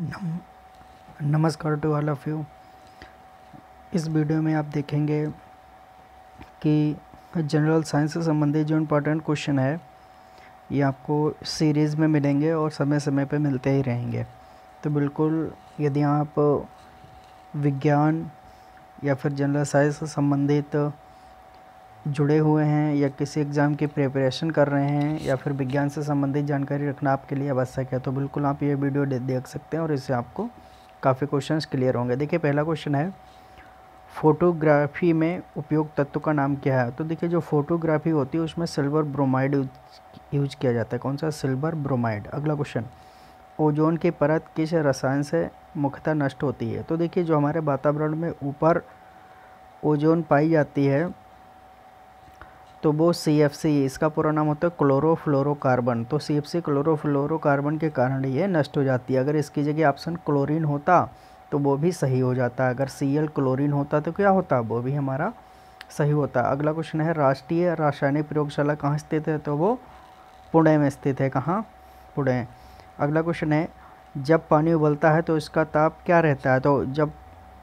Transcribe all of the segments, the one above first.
नम, नमस्कार to all of you इस video में आप देखेंगे कि जनरल साइंस से संबंधित जो इम्पोर्टेंट क्वेश्चन है, ये आपको सीरीज़ में मिलेंगे और समय समय पे मिलते ही रहेंगे। तो बिल्कुल, यदि आप विज्ञान या फिर जनरल साइंस से संबंधित जुड़े हुए हैं या किसी एग्ज़ाम की प्रिपरेशन कर रहे हैं या फिर विज्ञान से संबंधित जानकारी रखना आपके लिए आवश्यक है तो बिल्कुल आप ये वीडियो दे, देख सकते हैं और इससे आपको काफ़ी क्वेश्चंस क्लियर होंगे। देखिए पहला क्वेश्चन है फोटोग्राफी में उपयोग तत्व का नाम क्या है? तो देखिए जो फोटोग्राफी होती है उसमें सिल्वर ब्रोमाइड यूज़ किया जाता है। कौन सा? सिल्वर ब्रोमाइड अगला क्वेश्चन ओजोन की परत किस रसायन से मुख्यतः नष्ट होती है? तो देखिए जो हमारे वातावरण में ऊपर ओजोन पाई जाती है तो वो सी एफ़ सी इसका पूरा नाम होता है क्लोरोफ्लोरोकार्बन तो सी एफ़ सी क्लोरोफ्लोरोकार्बन के कारण ये नष्ट हो जाती है। अगर इसकी जगह ऑप्शन क्लोरीन होता तो वो भी सही हो जाता अगर सी एल क्लोरीन होता तो क्या होता? वो भी हमारा सही होता। अगला क्वेश्चन है, राष्ट्रीय रासायनिक प्रयोगशाला कहाँ स्थित है? तो वो पुणे में स्थित है। कहाँ? पुणे। अगला क्वेश्चन है, जब पानी उबलता है तो इसका ताप क्या रहता है? तो जब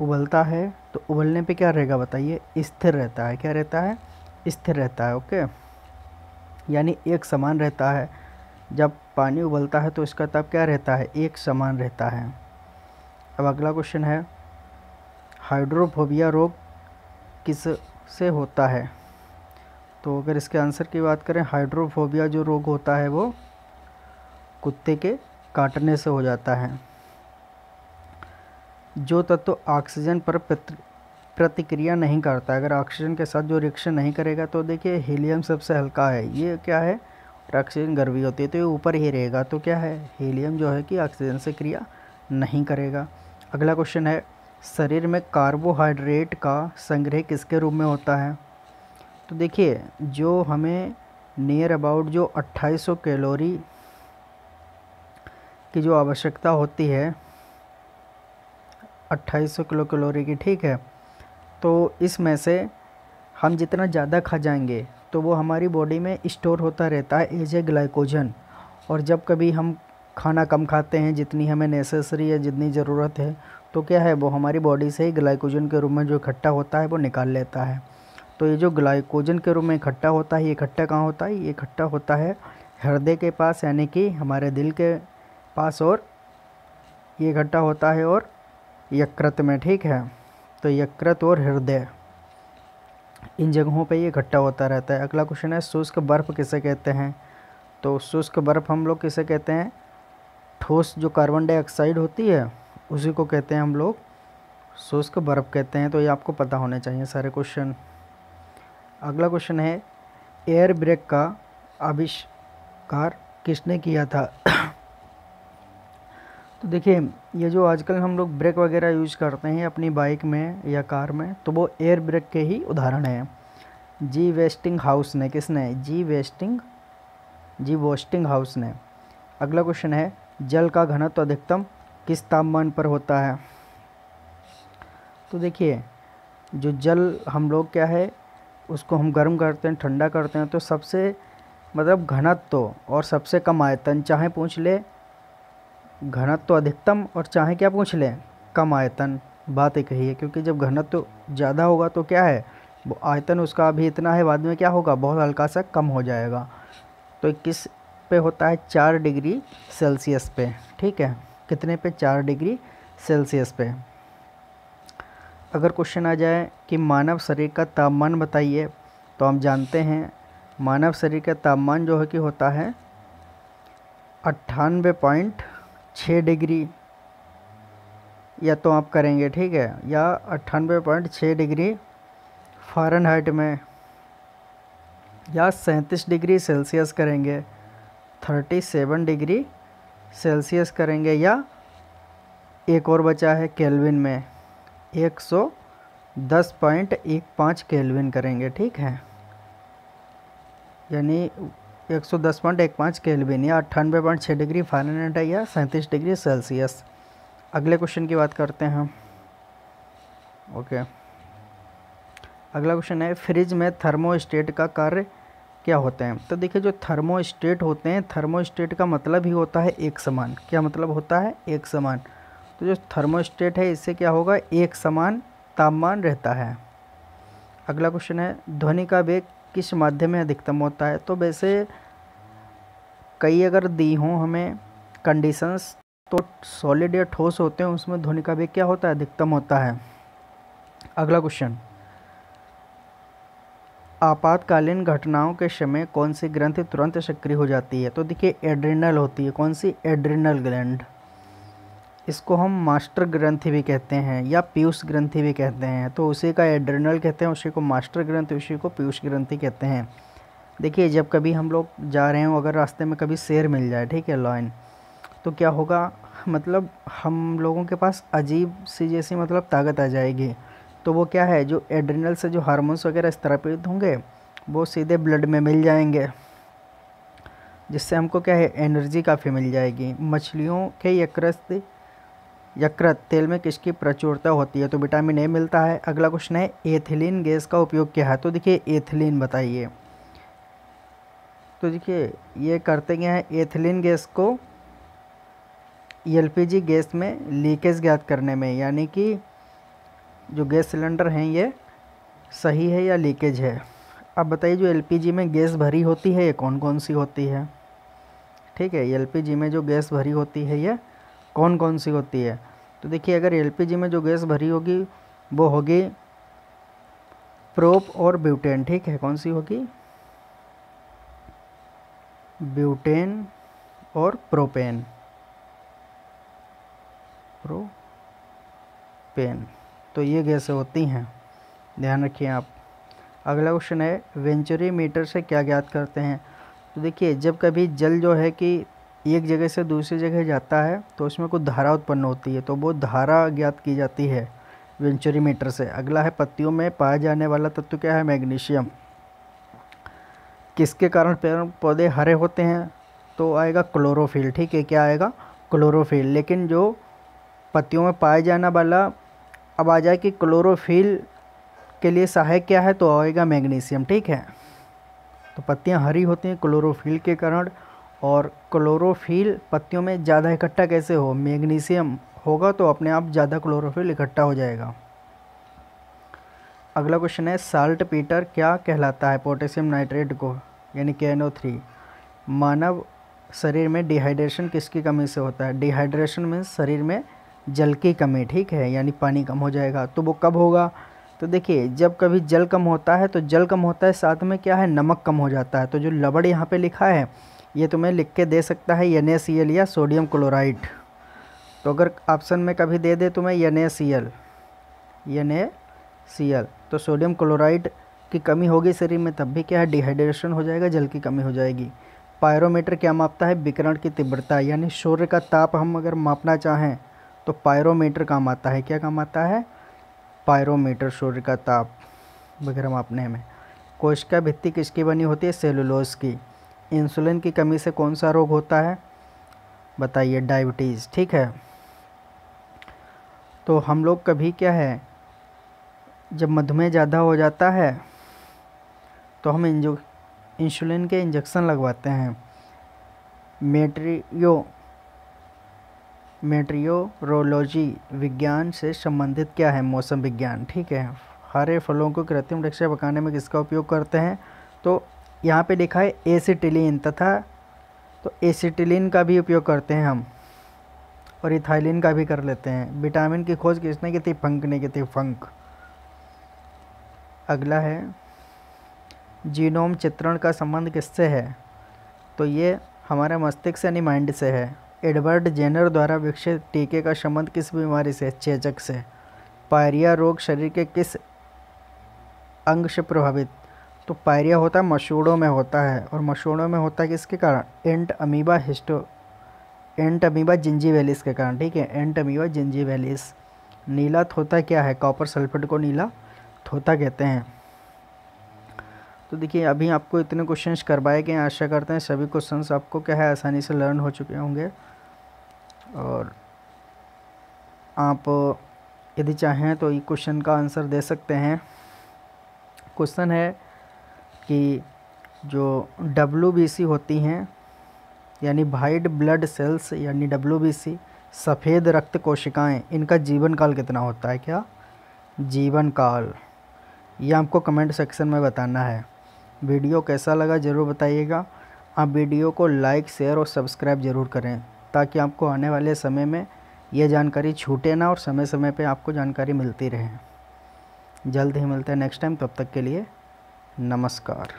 उबलता है तो उबलने पे क्या रहेगा बताइए? स्थिर रहता है। क्या रहता है? स्थिर रहता है, ओके? यानी एक समान रहता है। जब पानी उबलता है तो इसका ताप क्या रहता है? एक समान रहता है। अब अगला क्वेश्चन है, हाइड्रोफोबिया रोग किस से होता है? तो अगर इसके आंसर की बात करें, हाइड्रोफोबिया जो रोग होता है वो कुत्ते के काटने से हो जाता है। जो तत्व तो ऑक्सीजन पर प्रतिक्रिया नहीं करता। अगर ऑक्सीजन के साथ जो रिएक्शन नहीं करेगा तो देखिए हीलियम सबसे हल्का है। ये क्या है? ऑक्सीजन गर्वी होती है तो ये ऊपर ही रहेगा। तो क्या है? हीलियम जो है कि ऑक्सीजन से क्रिया नहीं करेगा। अगला क्वेश्चन है, शरीर में कार्बोहाइड्रेट का संग्रह किसके रूप में होता है? तो देखिए, जो हमें नियर अबाउट जो 2800 कैलोरी की जो आवश्यकता होती है 2800 किलो कैलोरी की, ठीक है? तो इसमें से हम जितना ज़्यादा खा जाएँगे तो वो हमारी बॉडी में स्टोर होता रहता है एज ए ग्लाइकोजन और जब कभी हम खाना कम खाते हैं, जितनी हमें नेसेसरी है जितनी ज़रूरत है तो क्या है, वो हमारी बॉडी से ही ग्लाइकोजन के रूप में जो इकट्ठा होता है, वो निकाल लेता है. तो ये जो ग्लाइकोजन के रूप में इकट्ठा होता है, ये इकट्ठा कहाँ होता है? ये इकट्ठा होता है हृदय के पास, यानी कि हमारे दिल के पास और ये इकट्ठा होता है और यकृत में, ठीक है? तो यकृत और हृदय। इन जगहों पे ये इकट्ठा होता रहता है। अगला क्वेश्चन है, शुष्क बर्फ़ किसे कहते हैं? तो शुष्क बर्फ़ हम लोग किसे कहते हैं? ठोस जो कार्बन डाइऑक्साइड होती है, उसी को कहते हैं हम लोग शुष्क बर्फ़ कहते हैं। तो ये आपको पता होने चाहिए सारे क्वेश्चन अगला क्वेश्चन है एयर ब्रेक का आविष्कार किसने किया था? देखिए, ये जो आजकल हम लोग ब्रेक वगैरह यूज़ करते हैं अपनी बाइक में या कार में तो वो एयर ब्रेक के ही उदाहरण हैं। जी वेस्टिंग हाउस ने, किसने? जी वेस्टिंग जी वेस्टिंग हाउस ने। अगला क्वेश्चन है, जल का घनत्व अधिकतम किस तापमान पर होता है? तो देखिए, जो जल हम लोग क्या है, उसको हम गर्म करते हैं, ठंडा करते हैं तो सबसे मतलब घनत्व और सबसे कम आयतन, चाहे पूछ ले घनत्व अधिकतम और चाहे क्या पूछ लें, कम आयतन, बात एक ही है क्योंकि जब घनत्व ज़्यादा होगा तो क्या है, वो आयतन उसका अभी इतना है, बाद में क्या होगा, बहुत हल्का सा कम हो जाएगा। तो किस पे होता है चार डिग्री सेल्सियस पे, ठीक है? कितने पे? चार डिग्री सेल्सियस पे। अगर क्वेश्चन आ जाए कि मानव शरीर का तापमान बताइए तो हम जानते हैं मानव शरीर का तापमान जो है कि होता है अट्ठानवे पॉइंट छः डिग्री या तो आप करेंगे, ठीक है, या अट्ठानवे पॉइंट छः डिग्री फ़ारेनहाइट में, या सैंतीस डिग्री सेल्सियस करेंगे, थर्टी सेवन डिग्री सेल्सियस करेंगे, या एक और बचा है केल्विन में, एक सौ दस पॉइंट एक पाँच केल्विन करेंगे, ठीक है। यानी एक सौ दस पॉइंट एक पाँच केल्विन, या अट्ठानवे पॉइंट छः डिग्री फारेनहाइट है, या सैंतीस डिग्री सेल्सियस। अगले क्वेश्चन की बात करते हैं। ओके। अगला क्वेश्चन है, फ्रिज में थर्मोस्टेट का कार्य क्या होते हैं? तो देखिए, जो थर्मोस्टेट होते हैं, थर्मोस्टेट का मतलब ही होता है एक समान। क्या मतलब होता है? एक समान। तो जो थर्मोस्टेट है, इससे क्या होगा? एक समान तापमान रहता है। अगला क्वेश्चन है, ध्वनि का वेग किस माध्यम में अधिकतम होता है? तो वैसे कई अगर दी हों हमें कंडीशंस तो सॉलिड या ठोस होते हैं, उसमें ध्वनि का वेग क्या होता है? अधिकतम होता है। अगला क्वेश्चन आपातकालीन घटनाओं के समय कौन सी ग्रंथि तुरंत सक्रिय हो जाती है? तो देखिए एड्रिनल होती है। कौन सी? एड्रिनल ग्लैंड इसको हम मास्टर ग्रंथि भी कहते हैं या पीयूष ग्रंथि भी कहते हैं। तो उसी का एड्रिनल कहते हैं, उसी को मास्टर ग्रंथि, उसी को पीयूष ग्रंथि कहते हैं। देखिए, जब कभी हम लोग जा रहे हो, अगर रास्ते में कभी शेर मिल जाए, ठीक है लॉइन तो क्या होगा? मतलब हम लोगों के पास अजीब सी जैसी मतलब ताकत आ जाएगी। तो वो क्या है, जो एड्रिनल से जो हार्मोन्स वगैरह स्तरापित होंगे, वो सीधे ब्लड में मिल जाएँगे। जिससे हमको क्या है एनर्जी काफ़ी मिल जाएगी। मछलियों के यकृत यकृत, तेल में किसकी प्रचुरता होती है? तो विटामिन ए मिलता है। अगला क्वेश्चन है, एथिलीन गैस का उपयोग क्या है? तो देखिए, एथिलीन बताइए। तो देखिए, ये करते क्या है? एथिलीन गैस को एलपीजी गैस में लीकेज ज्ञात करने में, यानी कि जो गैस सिलेंडर हैं, ये सही है या लीकेज है? अब बताइए, जो एलपीजी में गैस भरी होती है, ये कौन कौन सी होती है? ठीक है, एलपीजी में जो गैस भरी होती है, ये कौन कौन सी होती है? तो देखिए, अगर एलपीजी में जो गैस भरी होगी, वो होगी प्रोप और ब्यूटेन, ठीक है? कौन सी होगी? ब्यूटेन और प्रोपेन। प्रोपेन। तो ये गैसें होती हैं। ध्यान रखिए आप। अगला क्वेश्चन है, वेंचुरी मीटर से क्या ज्ञात करते हैं? तो देखिए, जब कभी जल जो है कि एक जगह से दूसरी जगह जाता है तो उसमें कुछ धारा उत्पन्न होती है तो वो धारा ज्ञात की जाती है वेंचुरी मीटर से। अगला है पत्तियों में पाया जाने वाला तत्व क्या है? मैग्नीशियम। किसके कारण पेड़ पौधे हरे होते हैं? तो आएगा क्लोरोफिल, ठीक है? क्या आएगा? क्लोरोफिल। लेकिन जो पत्तियों में पाया जाने वाला, अब आ जाए कि क्लोरोफिल के लिए सहायक क्या है? तो आएगा मैग्नीशियम, ठीक है? तो पत्तियाँ हरी होती हैं, क्लोरोफिल के कारण और क्लोरोफिल पत्तियों में ज़्यादा इकट्ठा कैसे हो? मैग्नीशियम होगा तो अपने आप ज़्यादा क्लोरोफिल इकट्ठा हो जाएगा। अगला क्वेश्चन है, साल्ट पीटर क्या कहलाता है पोटेशियम नाइट्रेट को, यानी के थ्री मानव शरीर में डिहाइड्रेशन किसकी कमी से होता है? डिहाइड्रेशन में शरीर में जल की कमी, ठीक है? यानी पानी कम हो जाएगा। तो वो कब होगा? तो देखिए, जब कभी जल कम होता है तो जल कम होता है साथ में क्या है? नमक कम हो जाता है। तो जो लबड़ यहाँ पे लिखा है ये तुम्हें लिख के दे सकता है एन या सोडियम क्लोराइड। तो अगर ऑप्शन में कभी दे दे तुम्हें एन एन तो सोडियम क्लोराइड की कमी होगी शरीर में, तब भी क्या है? डिहाइड्रेशन हो जाएगा, जल की कमी हो जाएगी। पायरोमीटर क्या मापता है? विकरण की तीव्रता, यानी सूर्य का ताप हम अगर मापना चाहें तो पायरोमीटर काम आता है? क्या काम आता है? पायरोमीटर सूर्य का ताप, वगैरह मापने में। कोशिका भित्ति किसकी बनी होती है? सेलुलोज की। इंसुलिन की कमी से कौन सा रोग होता है? बताइए, डायबिटीज़, ठीक है? तो हम लोग कभी क्या है, जब मधुमेह ज़्यादा हो जाता है तो हम इंजो, इंसुलिन के इंजेक्शन लगवाते हैं। मेट्रियो, मेट्रियोरोलॉजी विज्ञान से संबंधित क्या है? मौसम विज्ञान, ठीक है? हरे फलों को कृत्रिम रक्षा पकाने में किसका उपयोग करते हैं? तो यहाँ पे लिखा है एसिटिलीन तथा तो एसिटिलीन का भी उपयोग करते हैं हम और इथाइलिन का भी कर लेते हैं। विटामिन की खोज किसने की थी फंक ने की थी फंक अगला है, जीनोम चित्रण का संबंध किससे है? तो ये हमारे मस्तिष्क से यानी माइंड से है। एडवर्ड जेनर द्वारा विकसित टीके का संबंध किस बीमारी से चेचक से। पायरिया रोग शरीर के किस अंग से प्रभावित? तो पायरिया होता है मशूड़ों में होता है और मशूड़ों में होता है किसके कारण? एंट अमीबा हिस्टो, एंट अमीबा जिंजी वैलिस के कारण, ठीक है? एंट अमीबा जिंजी वैलिस नीला थोता क्या है? कॉपर सल्फेट को नीला थोता कहते हैं। तो देखिए, अभी आपको इतने क्वेश्चंस करवाए गए आशा करते हैं सभी क्वेश्चंस आपको क्या है, आसानी से लर्न हो चुके होंगे। और आप यदि चाहें तो ये क्वेश्चन का आंसर दे सकते हैं। क्वेश्चन है कि जो डब्ल्यू होती हैं, यानी वाइट ब्लड सेल्स यानी डब्ल्यू सफ़ेद रक्त कोशिकाएँ, इनका जीवन काल कितना होता है क्या? जीवन काल ये आपको कमेंट सेक्शन में बताना है। वीडियो कैसा लगा ज़रूर बताइएगा। आप वीडियो को लाइक शेयर और सब्सक्राइब ज़रूर करें, ताकि आपको आने वाले समय में ये जानकारी छूटे ना और समय समय पे आपको जानकारी मिलती रहे। जल्द ही मिलते हैं नेक्स्ट टाइम तब तक के लिए नमस्कार।